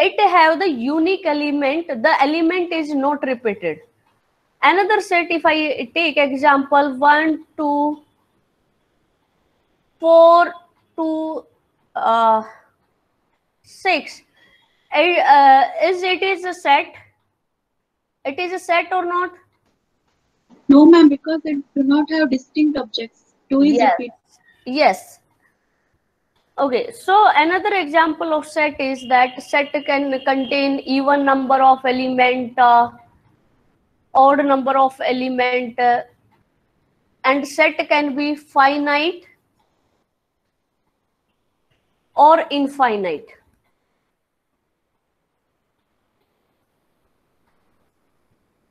it have the unique element the element is not repeated another set if i take example 1 2 4 2 uh, 6 uh, is it is a set it is a set or not No, ma'am, because it do not have distinct objects. Two is Yes. repeat. yes okay so another example of set is that set can contain even number of element uh, odd number of element uh, and set can be finite or infinite.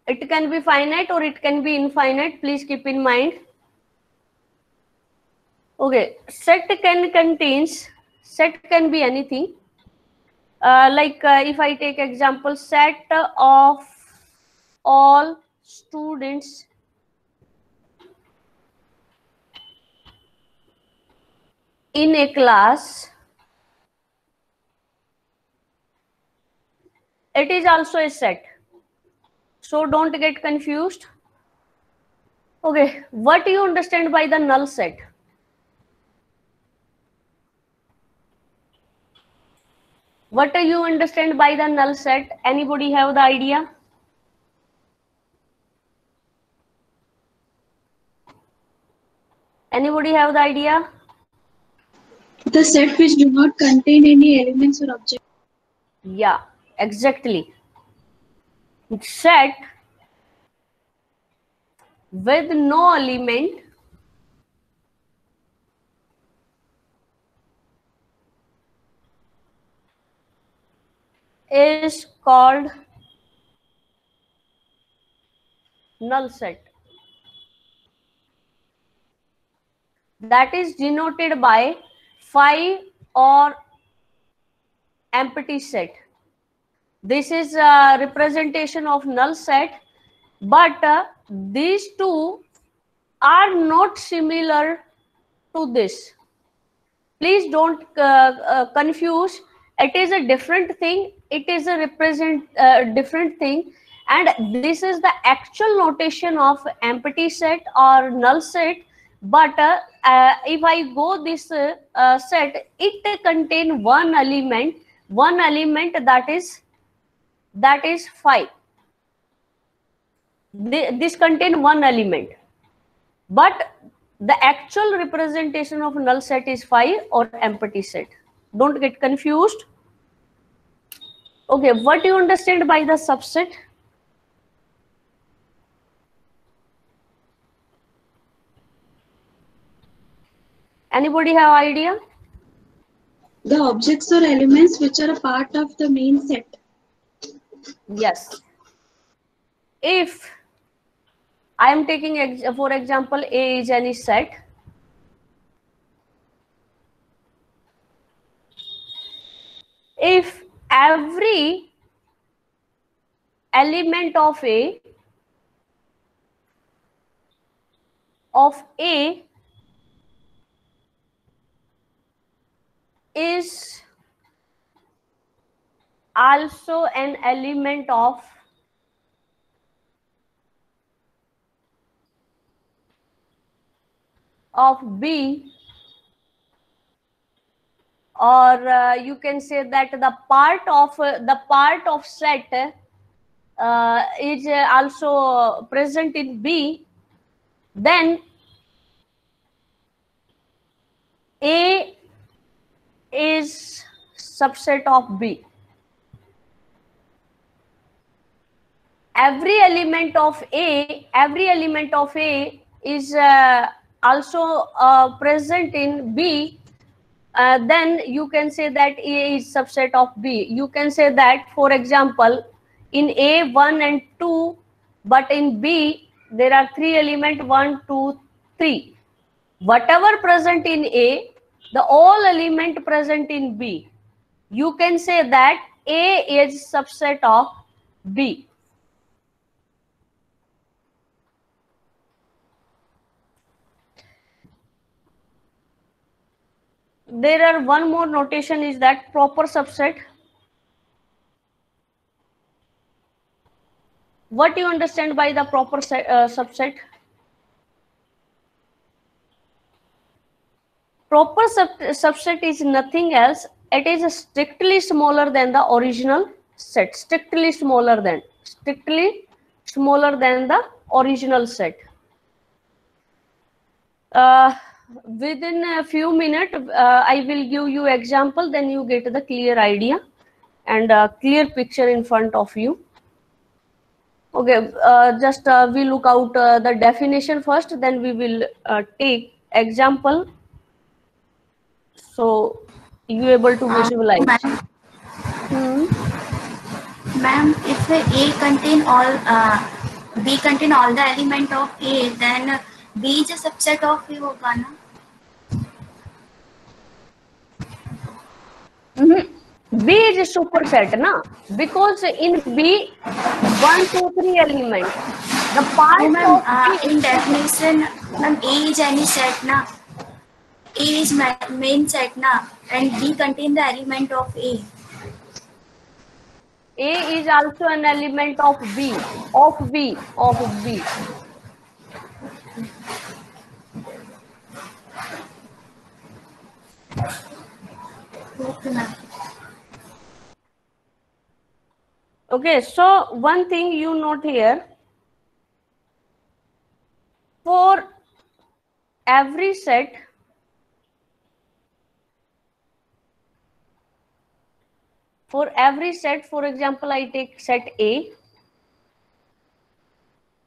It can be finite or it can be infinite. Please keep in mind okay set can contains set can be anything. Uh, like uh, if i take example set of all students. In a class it is also a set. So don't get confused. Okay what do you understand by the null set what do you understand by the null set? Anybody have the idea? Anybody have the idea? The set which do not contain any elements or objects. yeah exactly. Set with no element is called null set. That is denoted by phi or empty set. This is a representation of null set but uh, these two are not similar to this. Please don't uh, uh, confuse it is a different thing. It is a represent uh, different thing. And this is the actual notation of empty set or null set. But uh, uh, if i go this uh, set it contain one element one element that is that is phi Thi- this contain one element. But the actual representation of null set is phi or empty set. Don't get confused okay what do you understand by the subset? Anybody have idea? The objects or elements which are a part of the main set. yes. If i am taking ex- for example a is any set. If every element of a of a is also an element of of B or uh, you can say that the part of uh, the part of set uh, is uh, also present in B. Then A is subset of B. Every element of A, every element of A is uh, also uh, present in B, uh, then you can say that A is subset of B. You can say that, for example, in A, 1 and 2, but in B, there are three element 1, 2, 3. Whatever present in A, the all element present in B. You can say that A is subset of B. there are one more notation is that proper subset. What do you understand by the proper uh, subset? Proper sub subset is nothing else. It is strictly smaller than the original set. Strictly smaller than strictly smaller than the original set. Uh, within a few minutes uh, i will give you example then you get the clear idea and a clear picture in front of you okay uh, just uh, we look out uh, the definition first then we will uh, take example so you able to Uh, visualize Ma'am, Hmm. ma'am, if A contain all, uh, B contain all the element of A, then B is a subset of A होगा ना? Mhm. B is a superset, na? Because in B, one, two, three element. The part No, ma'am, of uh, B in definition, ma'am, A is any set ना? A is ma- main set ना? And B contain the element of A. A is also an element of B, of B, of B. Okay, so one thing you note here. For every set, for every set, for example, I take set A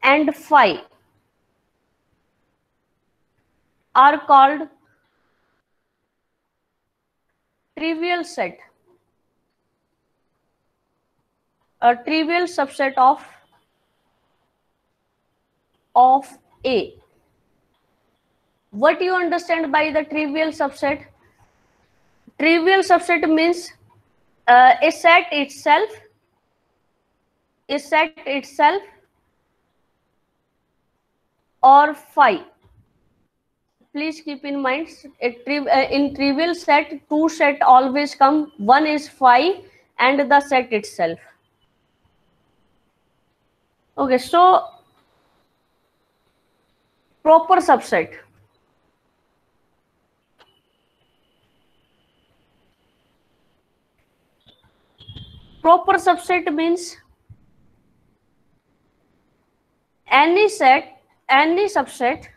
and phi are called trivial set. a trivial subset of of A. What you understand by the trivial subset? Trivial subset means uh, a set itself, a set itself, or phi. Please keep in mind, uh, in trivial set, two set always come. One is phi and the set itself. Okay, so proper subset. Proper subset means any set, any subset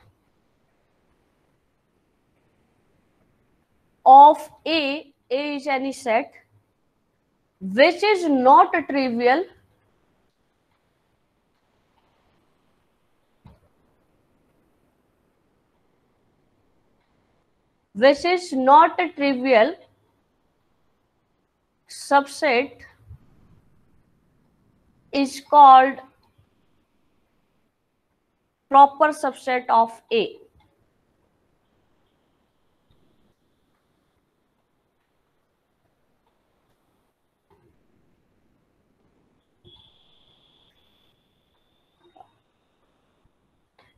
of A, A is any set, which is not a trivial which is not a trivial subset is called proper subset of A.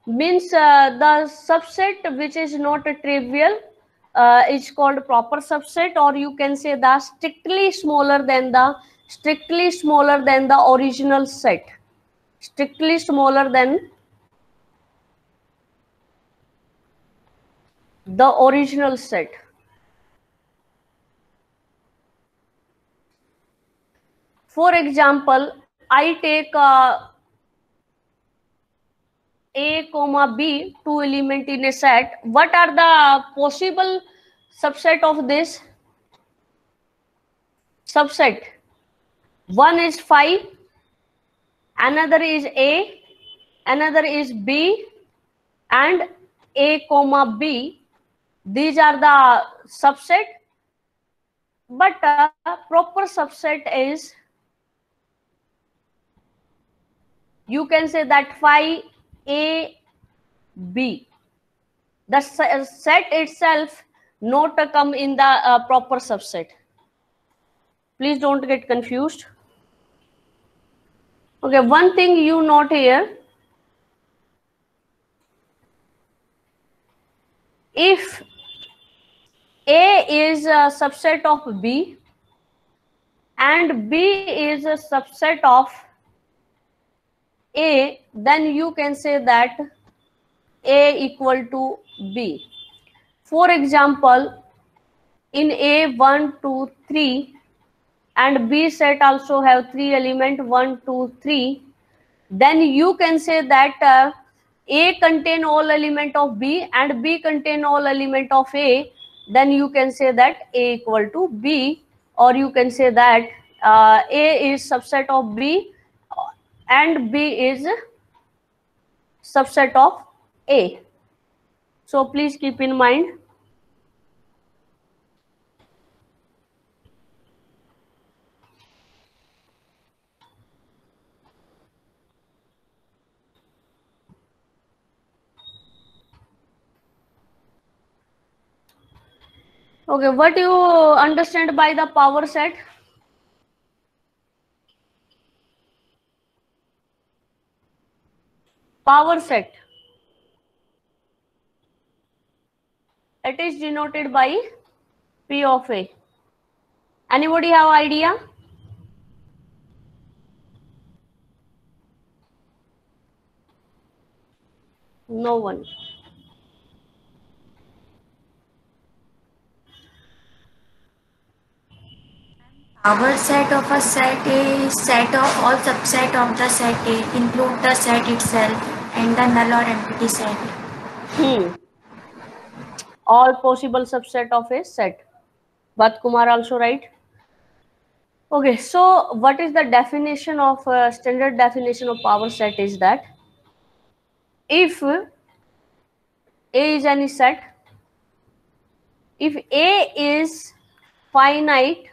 Means uh, the subset which is not a trivial uh, is called proper subset or you can say the strictly smaller than the strictly smaller than the original set. Strictly smaller than the original set. For example i take uh, a comma b two element in a set. What are the possible subset of this? Subset. One is phi another is a another is b and a comma b. These are the subset but uh, proper subset is you can say that phi a b. The set itself not uh, come in the uh, proper subset. Please don't get confused. Okay one thing you note here. If a is a subset of b and b is a subset of A, then you can say that A equal to B. For example, in A 1, 2, 3 and B set also have three element 1, 2, 3, then you can say that uh, A contain all element of B and B contain all element of A, then you can say that A equal to B or you can say that uh, A is subset of B and B is subset of A. So please keep in mind. Okay, what do you understand by the power set? Power set. It is denoted by P of A. Anybody have idea? No one. Power set of a set is set of all subset of the set A, include the set itself and the null or empty set. Hmm. All possible subset of a set. Bhat Kumar also right. Okay, so what is the definition of uh, standard definition of power set is that if A is any set, if A is finite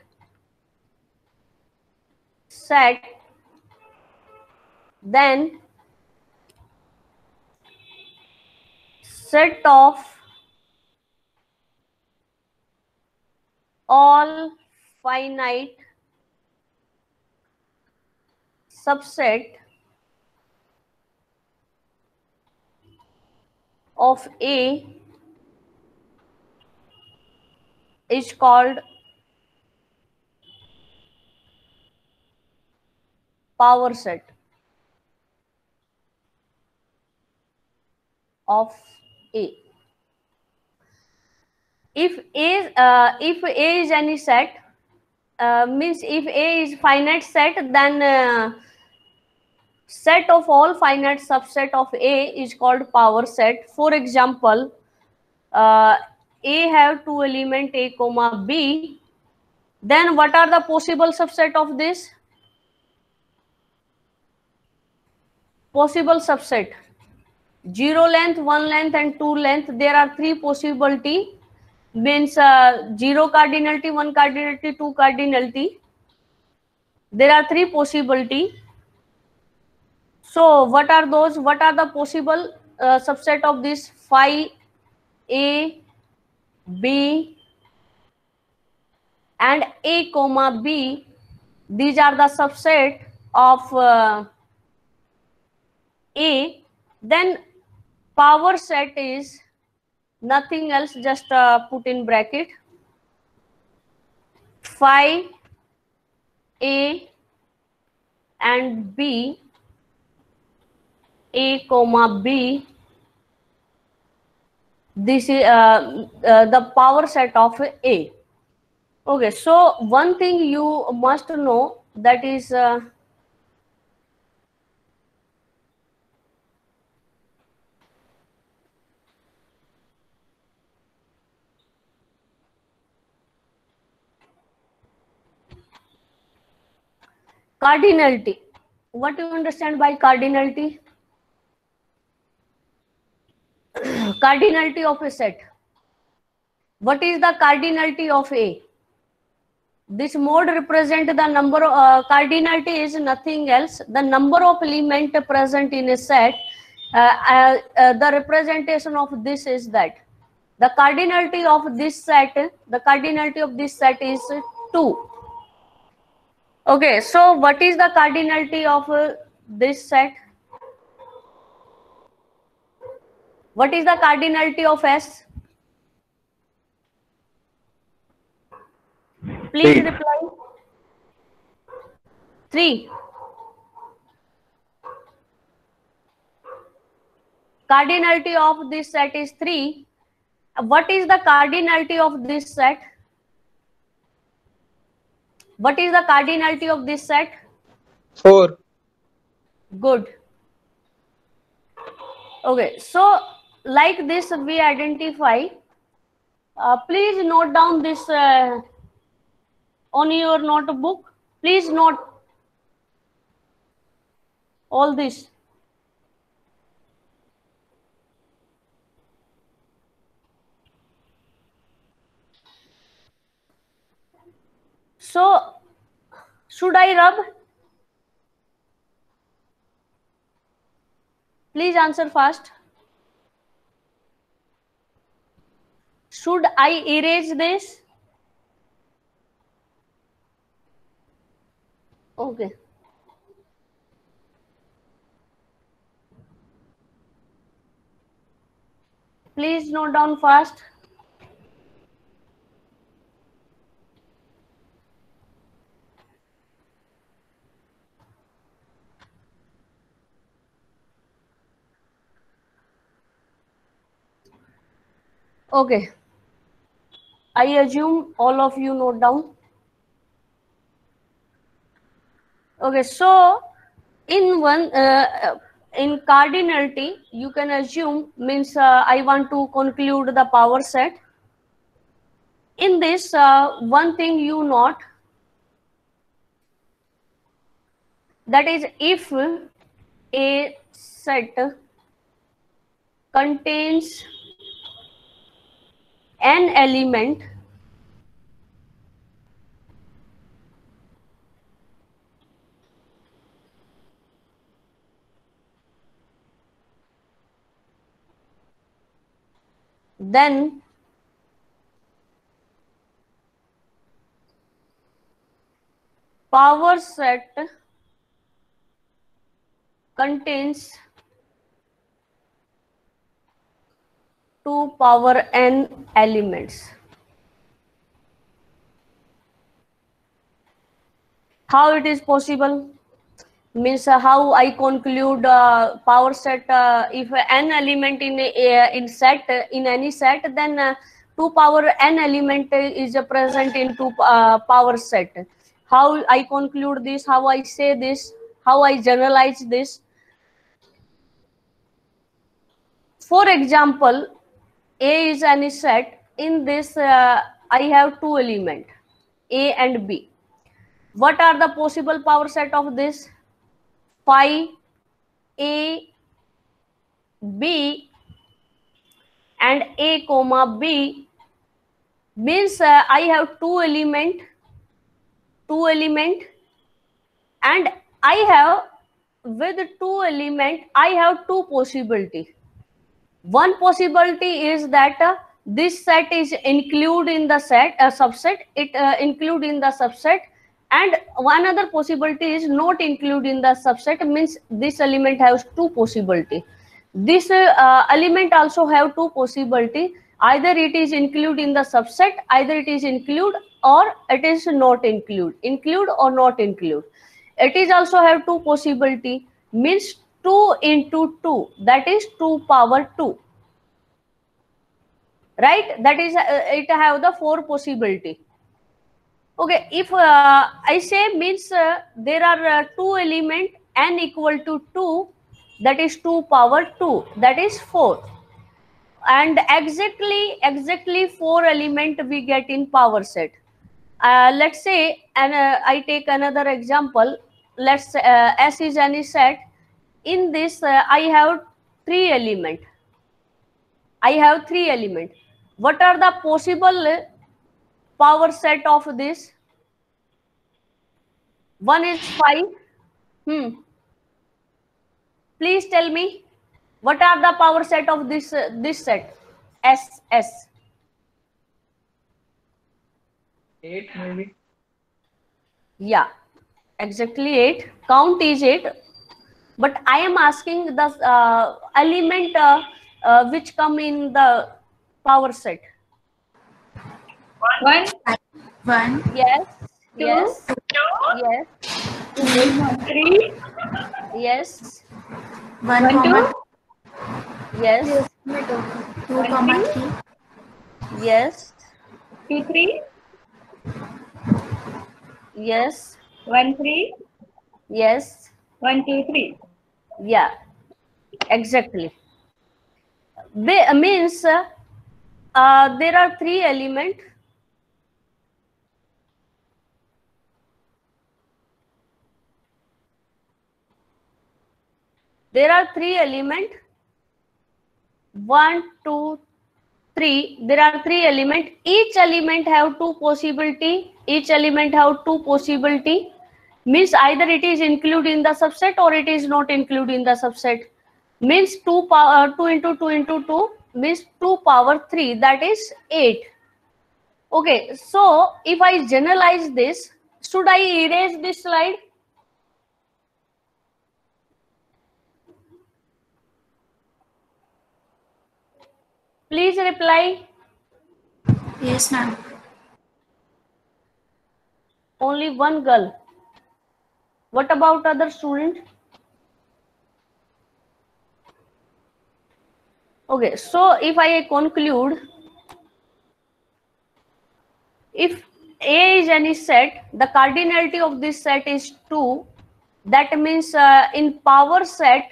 set, then set of all finite subset of A is called power set of A. If A, uh, if A is any set, uh, means if A is finite set, then uh, set of all finite subset of A is called power set. For example, uh, A have two element A comma B. Then what are the possible subset of this? Possible subset. Zero length, one length and two length. There are three possibility means uh, zero cardinality, one cardinality, two cardinality. There are three possibility. So what are those? What are the possible uh, subset of this phi A, B, and A comma B? These are the subset of uh, A. Then power set is nothing else just uh, put in bracket. Phi a and b a comma b. This is uh, uh, the power set of a. Okay so one thing you must know that is uh, cardinality. What do you understand by cardinality? Cardinality of a set. What is the cardinality of a? This mode represent the number uh, cardinality is nothing else. The number of element present in a set uh, uh, uh, the representation of this is that. The cardinality of this set the cardinality of this set is 2 Okay, so what is the cardinality of uh, this set? What is the cardinality of S? Please Three. reply. Three. cardinality of this set is 3 what is the cardinality of this set what is the cardinality of this set? 4 good. Okay so like this we identify uh, please note down this uh, on your notebook. Please note all this so should i rub? Please answer fast. Should i erase this? Okay. Please note down fast okay. I assume all of you note down. Okay so in one uh, in cardinality you can assume means uh, i want to conclude the power set. In this uh, one thing you note that is if a set contains an element then power set contains 2 power n elements. How it is possible? Means uh, how i conclude uh, power set uh, if n element in a, in set uh, in any set then uh, 2 power n element is present in 2 uh, power set. How i conclude this? How i say this? How i generalize this? For example a is any set in this uh, i have two element a and b. What are the possible power set of this? Phi a b and a comma b. Means uh, i have two element two element and i have with two element i have two possibility one possibility is that uh, this set is include in the set uh, subset. It uh, include in the subset. And one other possibility is not include in the subset means this element has two possibility. This uh, element also have two possibility. Either it is include in the subset either it is include or it is not include. Include or not include. It is also have two possibility. Means 2 into 2 that is 2 power 2 right? That is uh, it have the four possibility. Okay if uh, i say means uh, there are uh, two element n equal to 2 that is 2 power 2 that is 4 and exactly exactly four element we get in power set. Uh, let's say and uh, i take another example. Let's s is any set in this uh, i have three element. I have three element. What are the possible power set of this? One is phi hmm. Please tell me what are the power set of this uh, this set? S s. 8 maybe. yeah exactly 8 count is 8 but i am asking the uh, element uh, uh, which come in the power set One, One, yes Two. yes yes three, yes one, One, comma, two. Yes. Two comma three. Yes. two three Yes. one three Yes. one two three. Yeah. Exactly. Be- means uh, uh, there are three element. There are three element. One, two, three. There are three element. Each element have two possibility. Each element have two possibility. Means either it is included in the subset or it is not included in the subset. Means two power uh, two into two into two means two power three. That is eight. Okay, so if I generalize this, should I erase this slide? Please reply. Yes, ma'am. Only one girl. What about other student? Okay, so if I conclude, if A is any set, the cardinality of this set is 2. That means uh, in power set,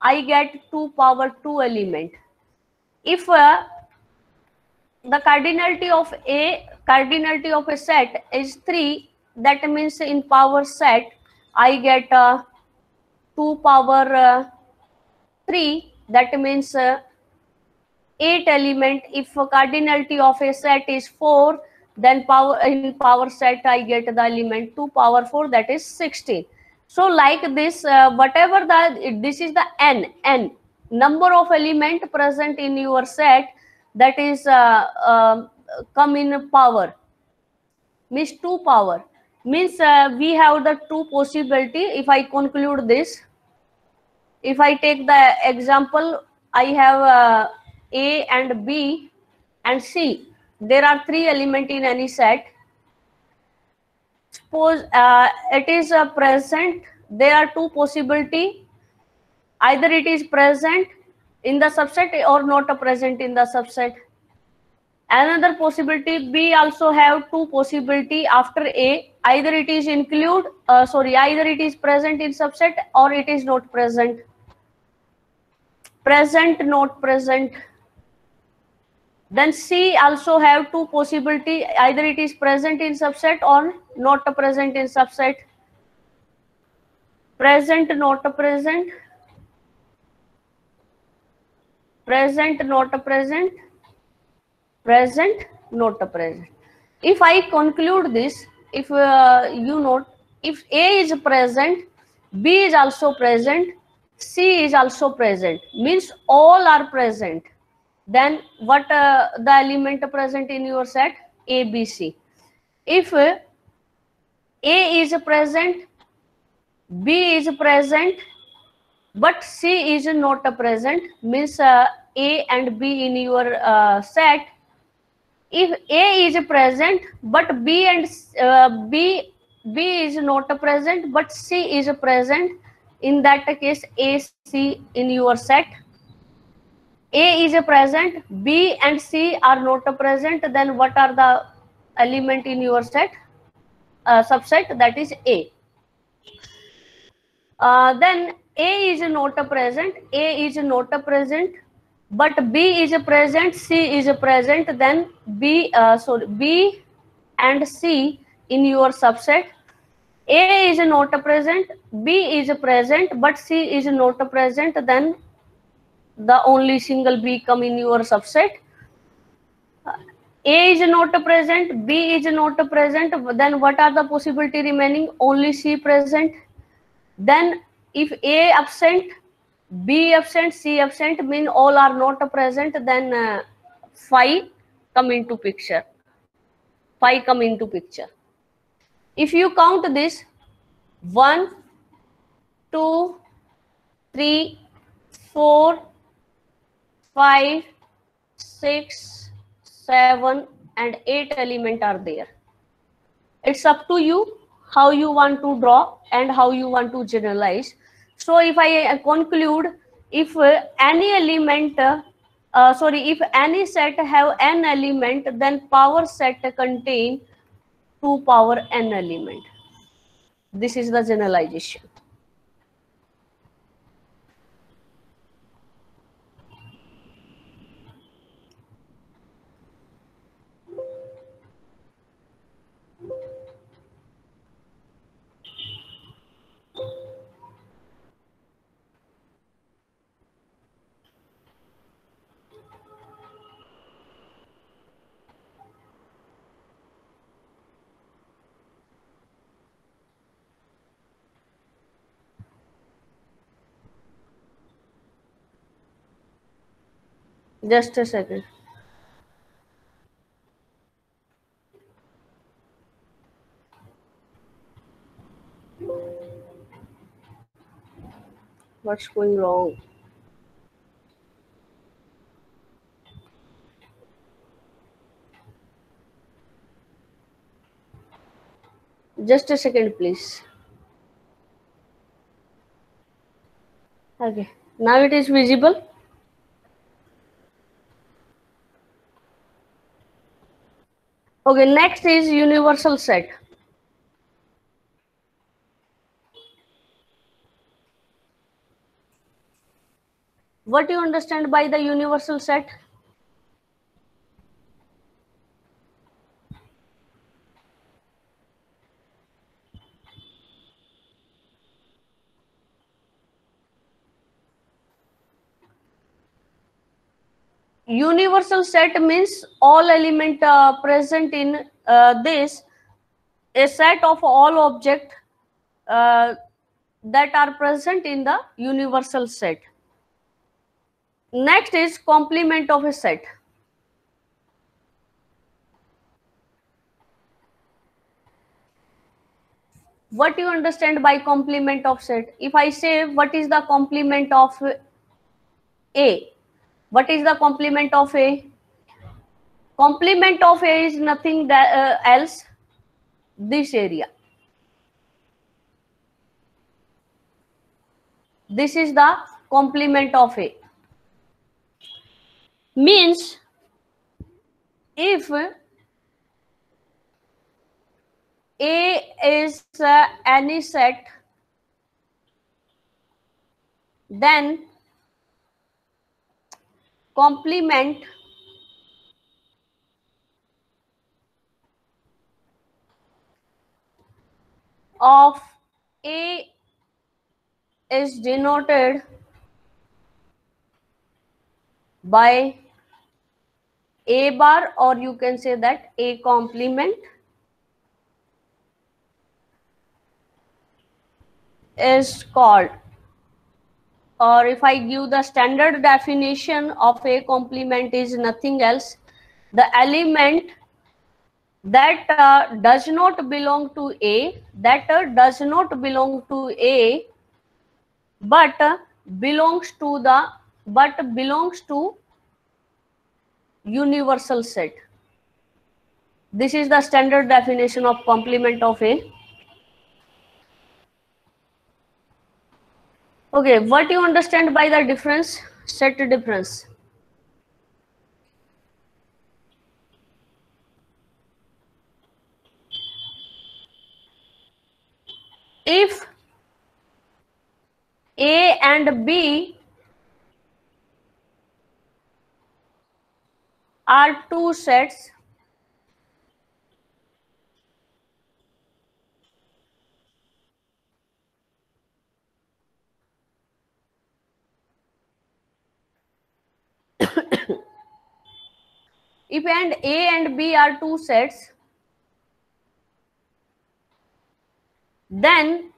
I get 2 power 2 element. If uh, the cardinality of a cardinality of a set is 3 that means in power set i get uh, 2 power uh, 3 that means uh, 8 element. If cardinality of a set is 4 then power in power set i get the element 2 power 4 that is 16 so like this uh, whatever the this is the n n. Number of element present in your set that is uh, uh, come in power. Means 2 power means uh, we have the two possibility. If i conclude this if i take the example i have uh, a and b and c. There are three element in any set. Suppose uh, it is uh, present there are two possibility. Either it is present in the subset or not present in the subset another possibility b also have two possibility. After a either it is include uh, sorry either it is present in subset or it is not present. Present not present. Then c also have two possibility. Either it is present in subset or not present in subset. Present not present. Present not present present not present. If i conclude this if uh, you note if a is present b is also present c is also present means all are present then what uh, the element present in your set? A b c. If uh, a is present b is present but c is not present means uh, a and b in your uh, set if a is present but b and uh, b b is not present but c is present in that case a c in your set. A is present b and c are not present then what are the element in your set? Uh, subset that is a. Uh, then a is not present a is not present but b is a present c is a present then b uh, b and c in your subset. A is not a present b is a present but c is not a present then the only single b come in your subset. A is not a present b is not a present then what are the possibility remaining? Only c present. Then if a absent b absent c absent mean all are not present then uh, phi come into picture. Phi come into picture. If you count this one two three four five six seven and eight element are there. It's up to you how you want to draw and how you want to generalize so if i uh, conclude if uh, any element uh, uh, sorry if any set have n element then power set contain 2 power n element. This is the generalization just a second. What's going wrong? Just a second please. Okay. Now it is visible Okay, next is universal set. What do you understand by the universal set? Universal set means all element uh, present in uh, this a set of all object uh, that are present in the universal set. Next is complement of a set. What you understand by complement of set? If i say what is the complement of a what is the complement of a? Complement of a is nothing that, uh, else this area. This is the complement of a. Means if a is uh, any set then complement of A is denoted by A bar or you can say that A complement is called or if I give the standard definition of a complement is nothing else, the element that uh, does not belong to A, that uh, does not belong to A, but uh, belongs to the, but belongs to universal set. This is the standard definition of complement of A. Okay, what you understand by the difference? Set difference. If A and B are two sets if and A and B are two sets, then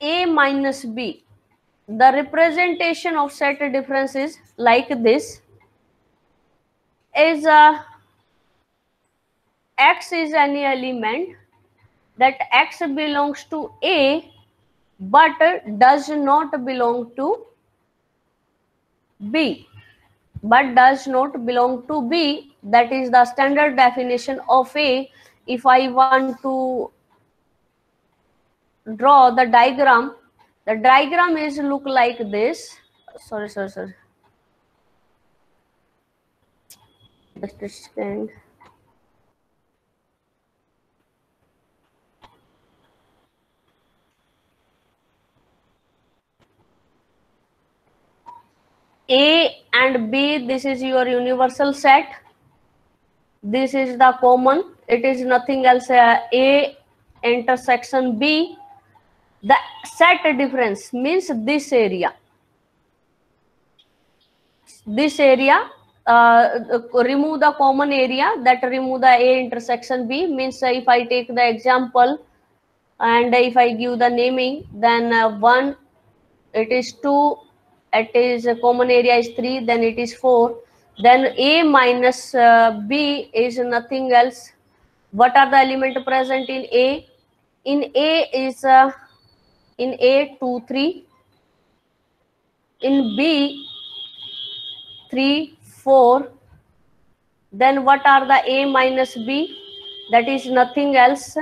A minus B, the representation of set difference is like this, is uh, X is any element that X belongs to A but does not belong to B but does not belong to B. That is the standard definition of A. If I want to draw the diagram, The diagram is look like this. Sorry, sorry, sorry. Just a second. A and B, this is your universal set. This is the common. It is nothing else. uh, A intersection B. The set difference means this area. This area, uh, remove the common area that remove the A intersection B means uh, if I take the example and if I give the naming, then uh, 1, it is 2, it is uh, common area is 3, then it is 4. Then A minus uh, B is nothing else. What are the element present in A? In A is uh, in A 2, 3. In B 3, 4. Then what are the A minus B? That is nothing else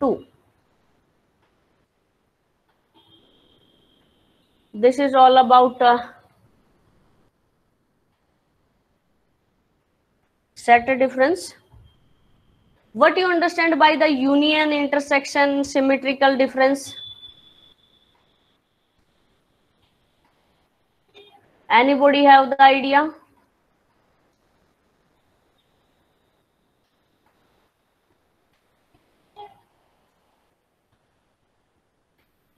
2. This is all about uh, set difference. What you understand by the union, intersection, symmetrical difference? Anybody have the idea?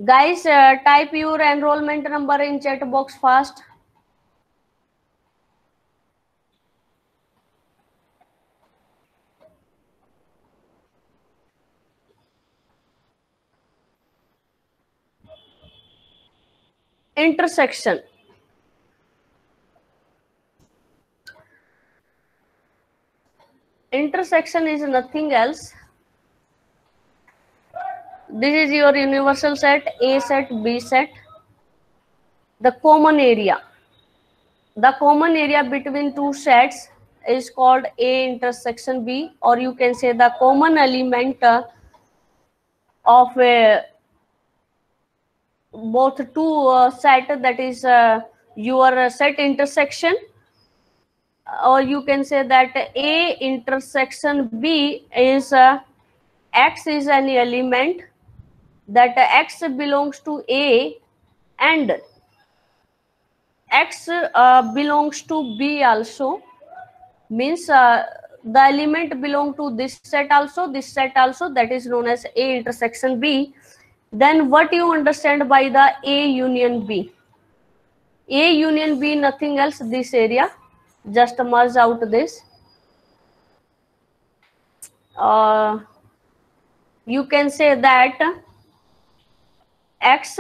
Guys, uh, type your enrollment number in chat box fast. Intersection. Intersection is nothing else this is your universal set a set b set. The common area. The common area between two sets is called a intersection b or you can say the common element uh, of a both two uh, set that is uh, your uh, set intersection or you can say that a intersection b is uh, x is an element that x belongs to A and x uh, belongs to B also means uh, the element belong to this set also this set also that is known as A intersection B. Then what you understand by the A union B? A union B nothing else this area just merge out this. Uh, you can say that x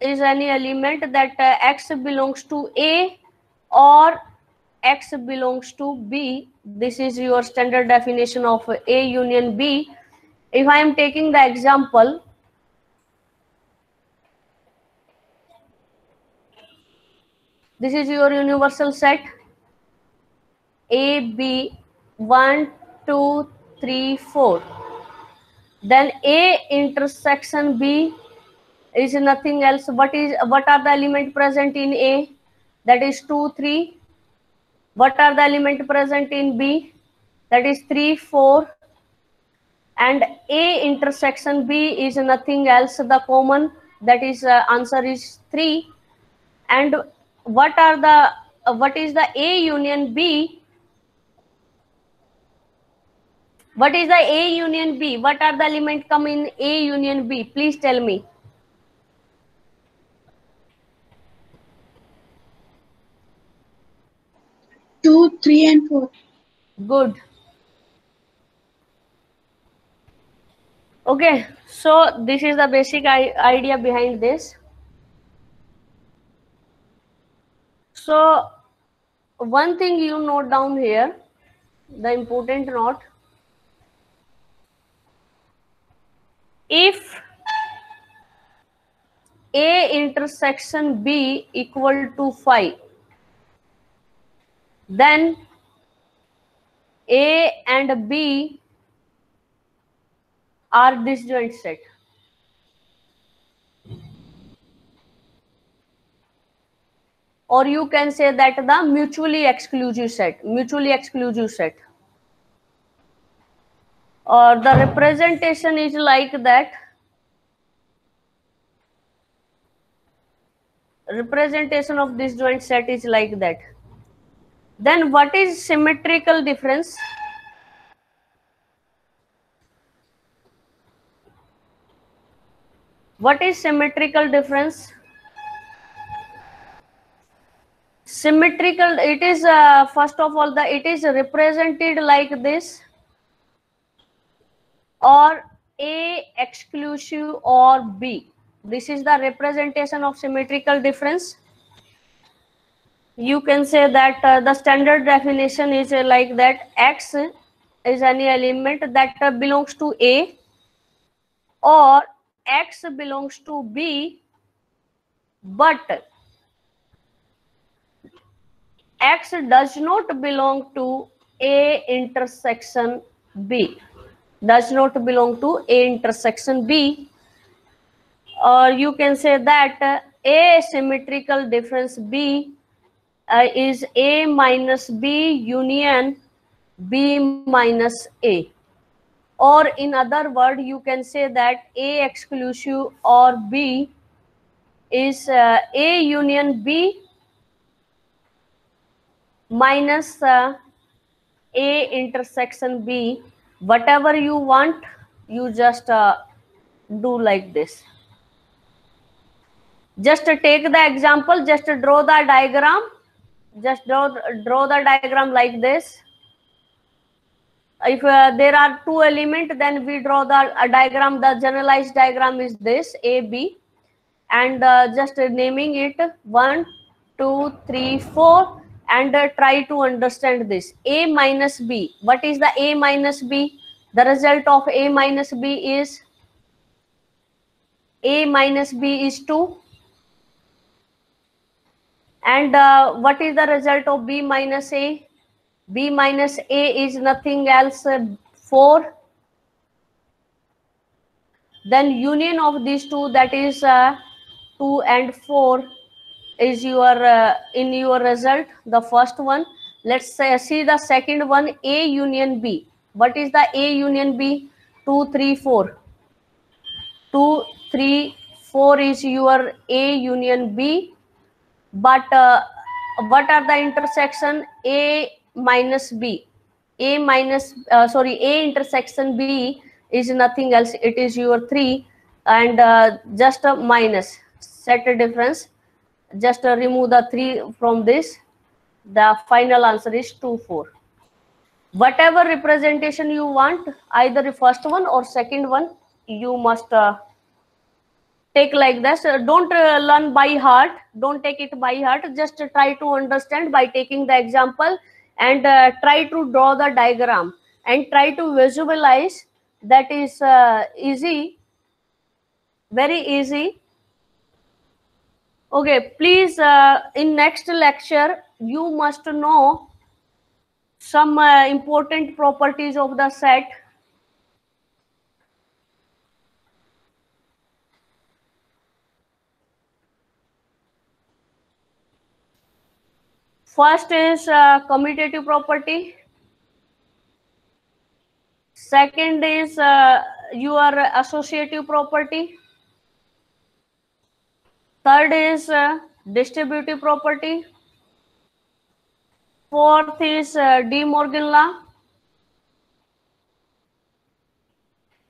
is any element that uh, x belongs to a or x belongs to b. This is your standard definition of a union b. If i am taking the example this is your universal set. A b 1 2 3 4 then a intersection b is nothing else. What is what are the element present in a? That is 2 3 what are the element present in b? That is 3 4 and a intersection b is nothing else. The common that is uh, answer is 3 and what are the uh, what is the a union b? What is the a union b? What are the element come in a union b? Please tell me Two, three, and four. good. Okay so this is the basic idea behind this. So one thing you note down here the important note. If a intersection b equal to phi then A and B are disjoint set. Or you can say that the mutually exclusive set, mutually exclusive set. Or the representation is like that. Representation of disjoint set is like that then what is symmetrical difference? What is symmetrical difference? Symmetrical it is uh, first of all the it is represented like this or a exclusive or b. This is the representation of symmetrical difference you can say that uh, the standard definition is uh, like that x is any element that uh, belongs to a or x belongs to b but x does not belong to a intersection b. Does not belong to a intersection b. Or you can say that uh, a symmetrical difference b uh, is a minus b union b minus a. Or in other word you can say that a exclusive or b is uh, a union b minus uh, a intersection b. Whatever you want you just uh, do like this. Just take the example just draw the diagram just draw draw the diagram like this. If uh, there are two element then we draw the diagram the generalized diagram is this a b. And uh, just naming it one two three four and uh, try to understand this. A minus b. What is the a minus b? The result of a minus b is a minus b is 2 and uh, what is the result of b minus a? B minus a is nothing else uh, 4 then union of these two that is uh, 2 and 4 is your uh, in your result the first one. Let's see the second one a union b. What is the a union b? 2 3 4 2 3 4 is your a union b but uh, what are the intersection? A minus b. A minus uh, sorry a intersection b is nothing else. It is your 3 and uh, just a minus. Set a difference. Just uh, remove the 3 from this. The final answer is 2 4 whatever representation you want either the first one or second one you must uh, take like this. Uh, don't uh, learn by heart. Don't take it by heart. Just try to understand by taking the example and uh, try to draw the diagram and try to visualize that is uh, easy very easy. Okay please uh, in next lecture you must know some uh, important properties of the set First is uh, commutative property. Second is uh, your associative property. Third is uh, distributive property. Fourth is uh, De Morgan law.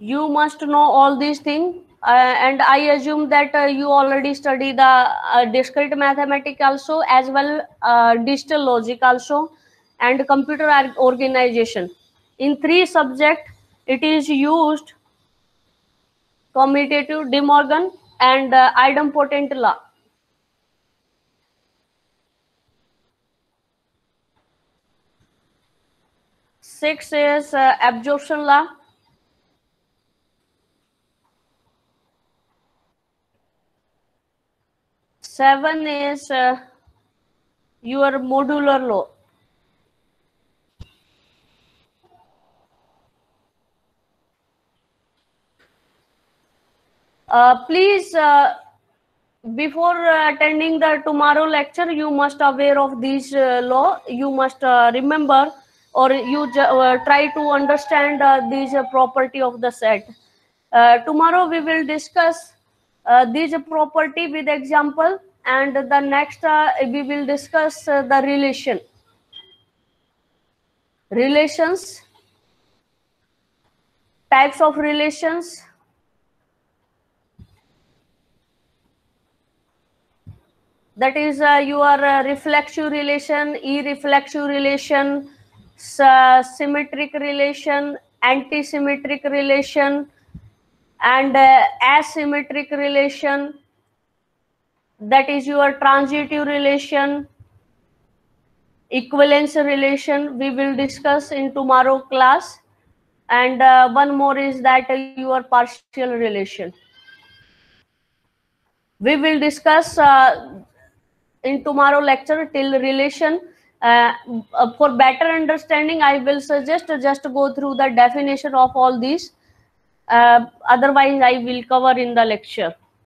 You must know all these things. Uh, and I assume that uh, you already study the uh, discrete mathematics also as well digital logic also and computer organization. In three subject, it is used commutative De Morgan and uh, idempotent law. Six is uh, absorption law. Seven is uh, your modular law. Uh, please uh, before attending the tomorrow lecture you must aware of these uh, law you must uh, remember or you uh, try to understand uh, these uh, property of the set tomorrow we will discuss uh, these property with example and the next uh, we will discuss uh, the relation. Relations types of relations that is uh, your uh, reflexive relation irreflexive relation symmetric relation anti-symmetric relation and uh, asymmetric relation that is your transitive relation equivalence relation we will discuss in tomorrow class. And uh, one more is that uh, your partial relation. We will discuss uh, in tomorrow lecture till relation. Uh, for better understanding i will suggest just go through the definition of all these uh, otherwise i will cover in the lecture